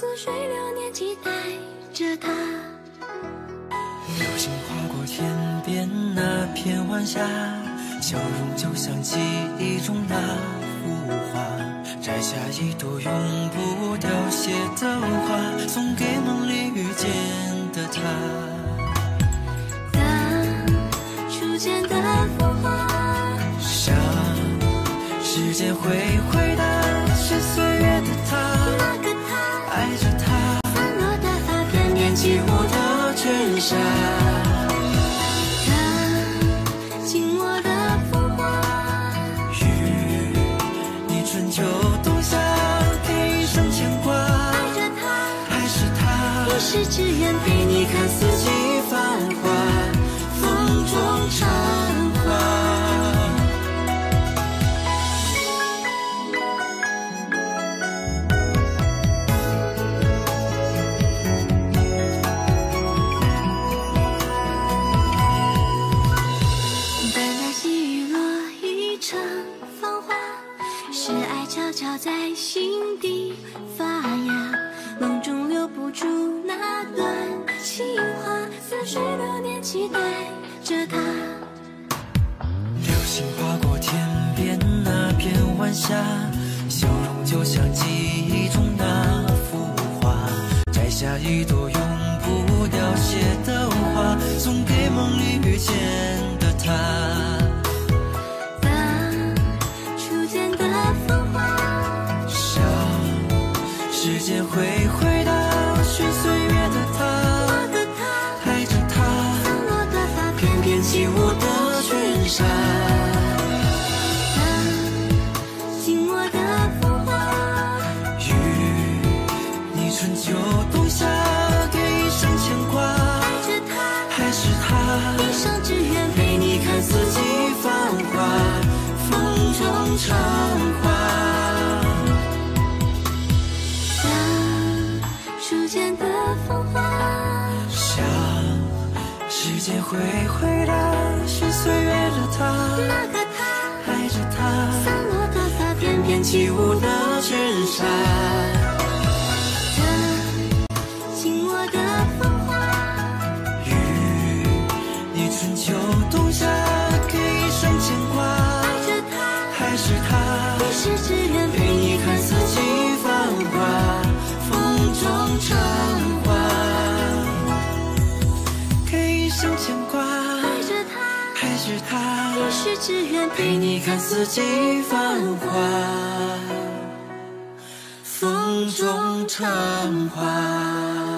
似水流年，期待着她。流星划过天边那片晚霞，笑容就像记忆中那幅画，摘下一朵永不凋谢的花，送给梦里遇见的他。他，散落的发翩翩起舞的卷纱，他紧握的风花，与你春秋冬夏，给一生牵挂，爱着他，还是他，一世只愿陪你看四晚霞，笑容就像记忆中那幅画，摘下一朵永不凋谢的花，送给梦里遇见的他。谁会回答，是岁月的他，那个他，爱着他，散落的发翩翩起舞的裙纱，一世只愿陪你看四季繁华，风中成花。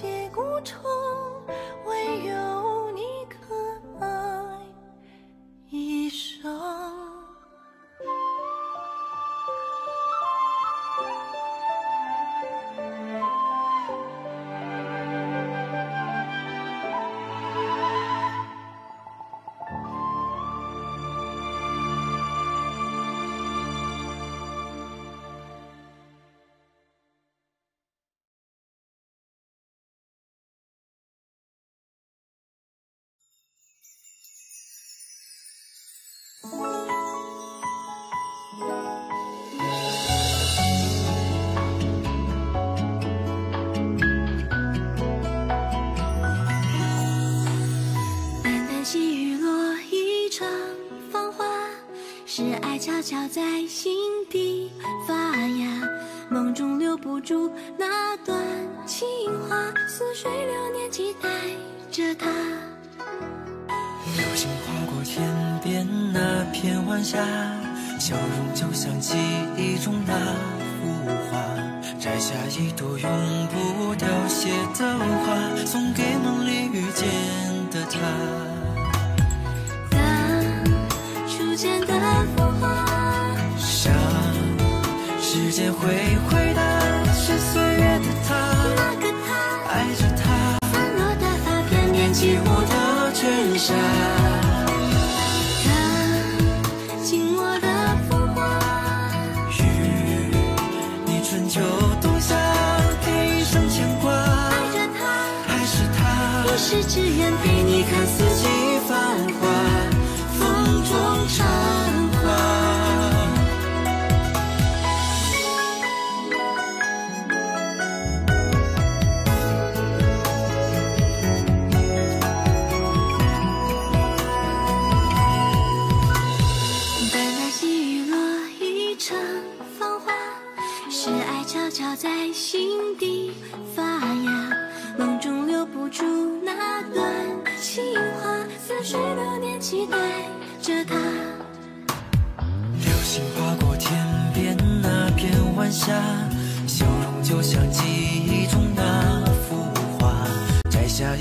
解孤愁唯有段情话，似水流年，期待着它。流星划过天边那片晚霞，笑容就像记忆中那幅画，摘下一朵永不凋谢的花，送给梦里遇见的他。初见的风华，像时间会回下。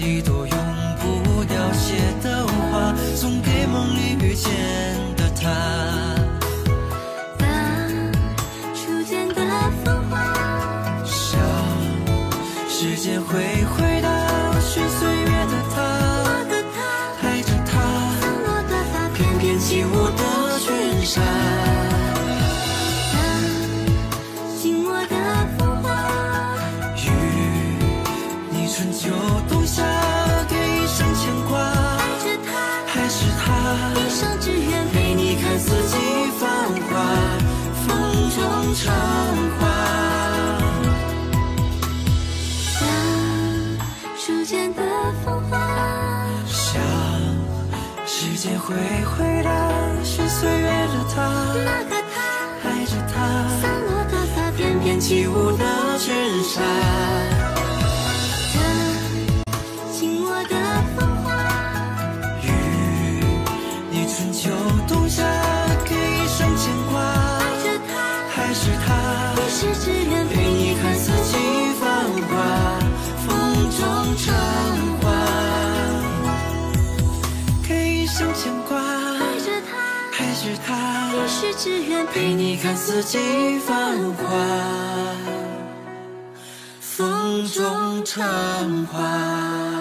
一朵永不凋谢的花送给会回答是岁月的他，那个他，爱着他，散落的发翩翩起舞的裙纱。他紧握的风你春秋冬夏，给一生牵挂。爱着他，还是他，一世只愿只愿陪你看四季繁华，风中唱花。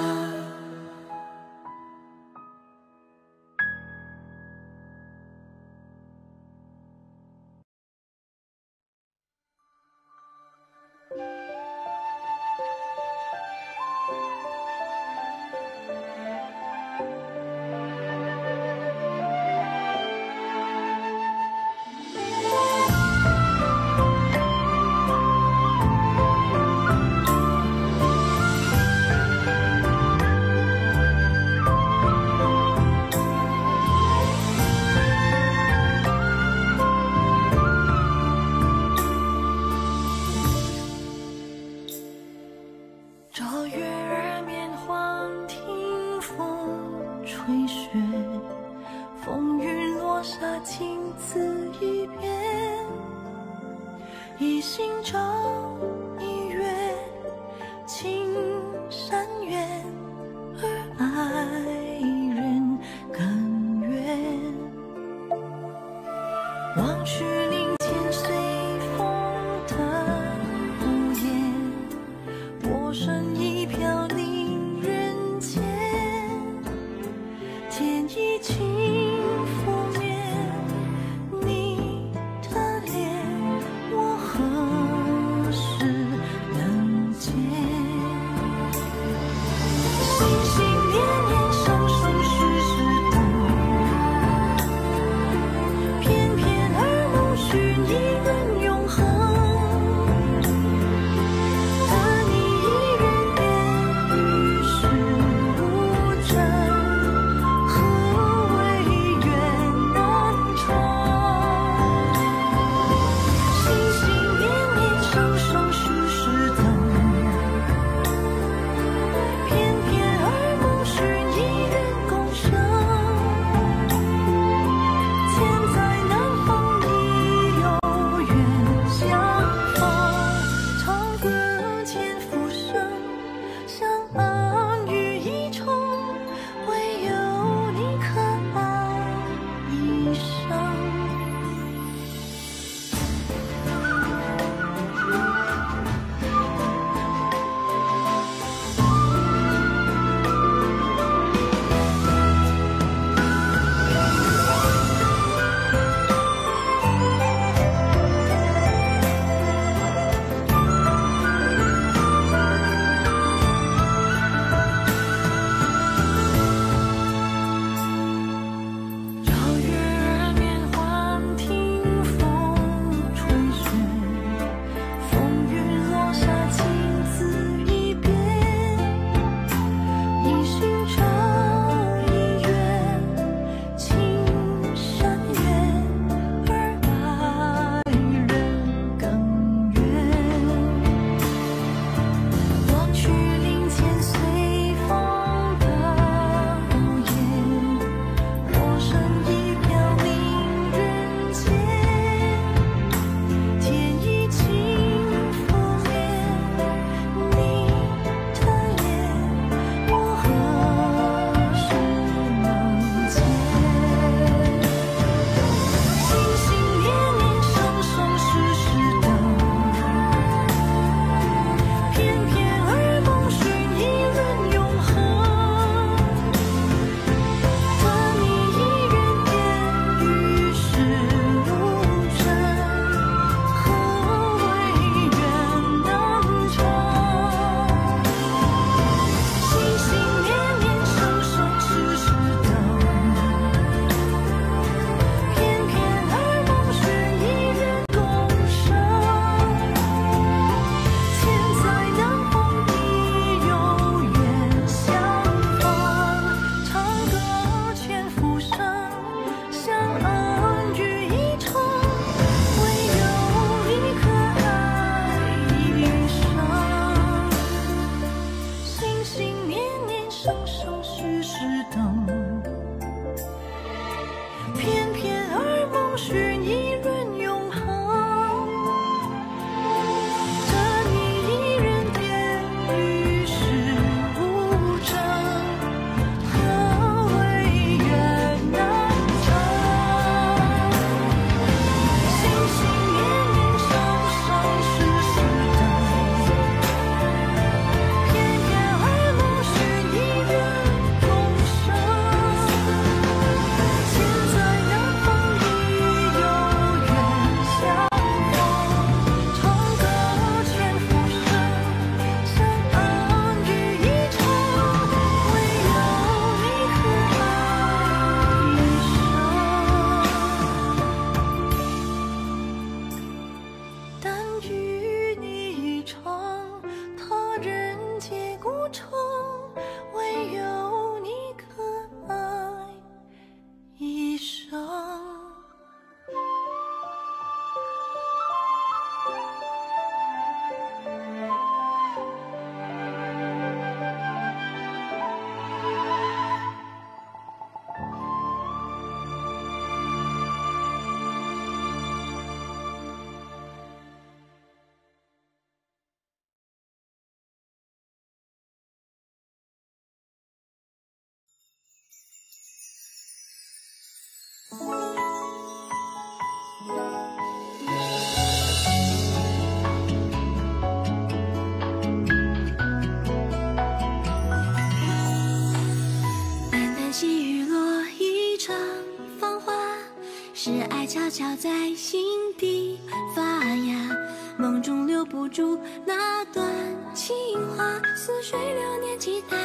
住那段情话，似水流年，期待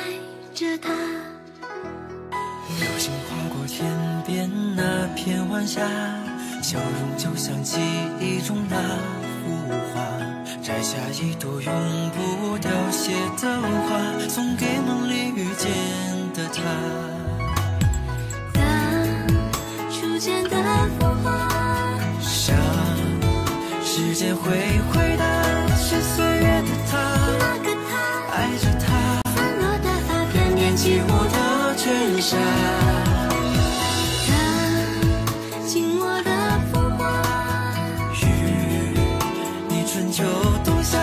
着它。流星划过天边那片晚霞，笑容就像记忆中那幅画。摘下一朵永不凋谢的花，送给梦里遇见的他。当初见的风华，想时间会回答，是岁月的他，那个他，爱着他，散落的发片编起我的卷纱。他紧握的风华，与你春秋冬夏，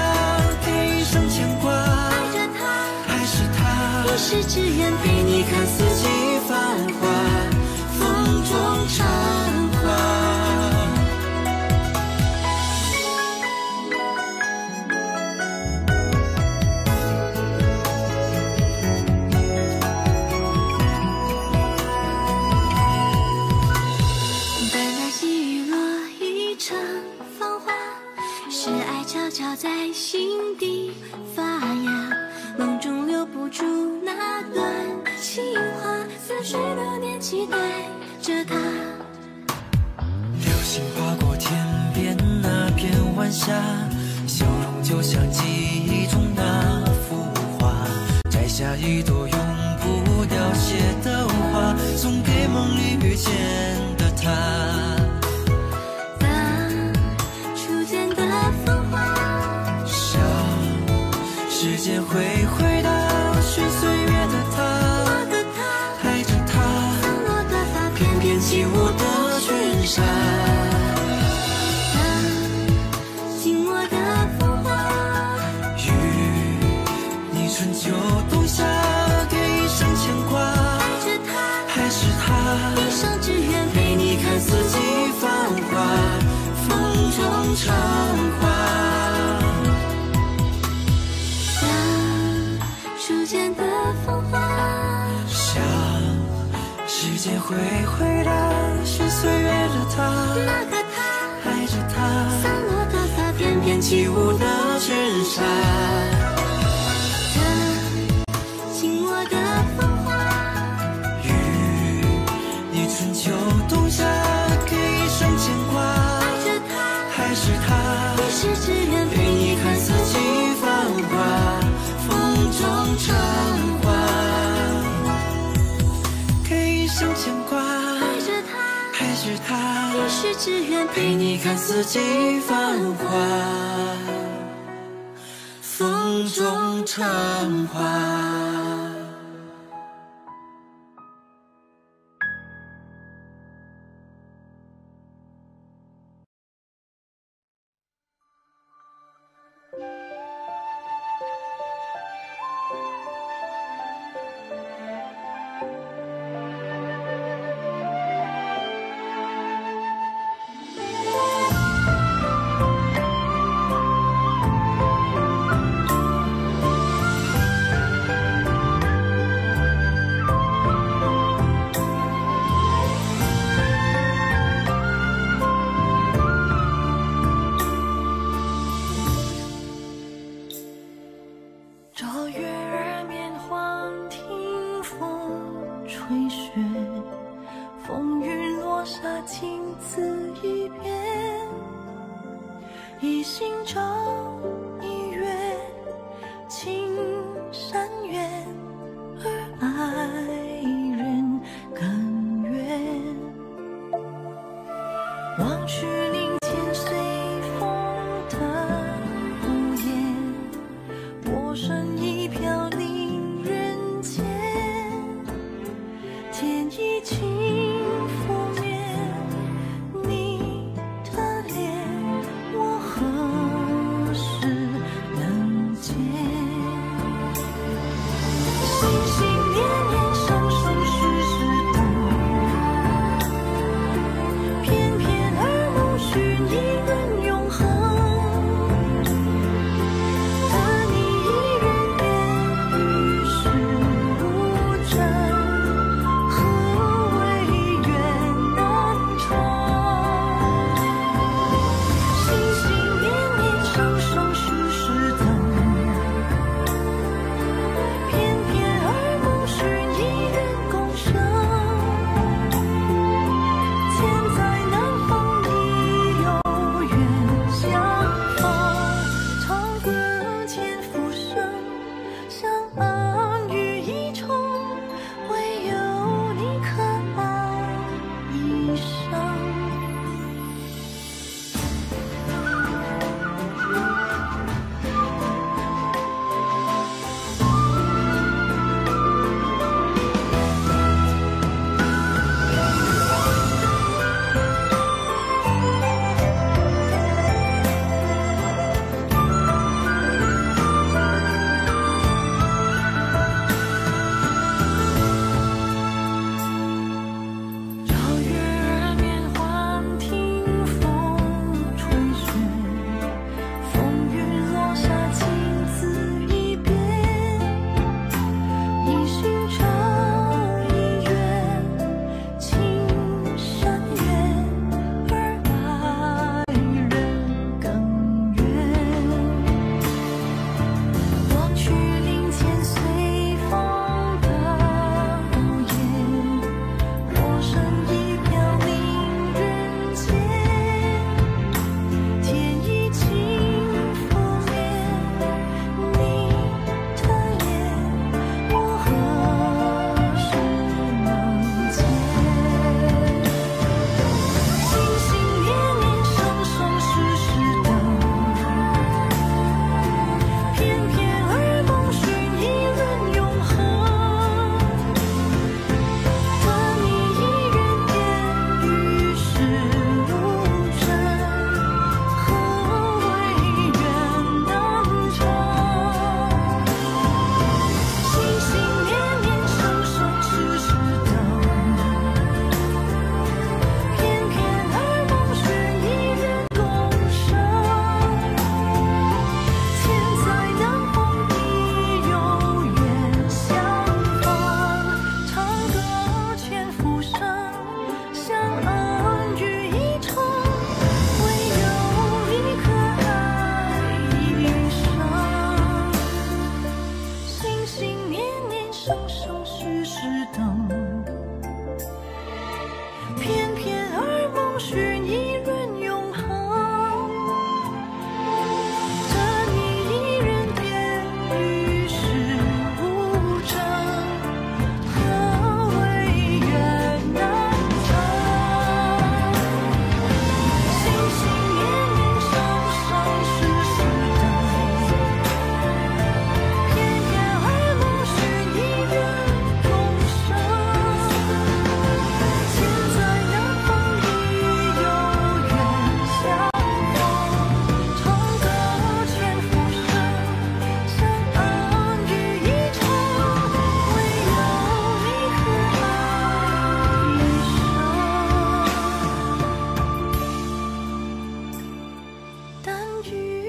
给一生牵挂。爱着他，还是他，一世只愿期待着他。流星划过天边那片晚霞，笑容就像记忆中那幅画。摘下一朵永不凋谢的花，送给梦里遇见的他。会回答，是岁月的他，那个他，爱着他，散落的发翩翩起舞的是他，一世只愿陪你看四季繁华，风中成花。去。